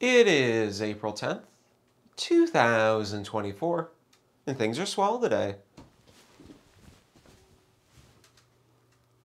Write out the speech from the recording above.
It is April 10th, 2024, and things are swell today.